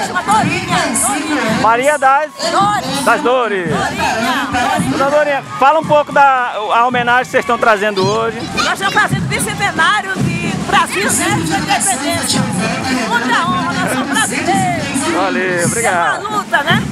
Dorinha. Maria das, Dores. das Dores. Dorinha. Fala um pouco da a homenagem que vocês estão trazendo hoje. Nós estamos fazendo bicentenário de Brasil, né? De independência. Muita honra, nós somos brasileiros. Valeu, É obrigado. uma luta, né?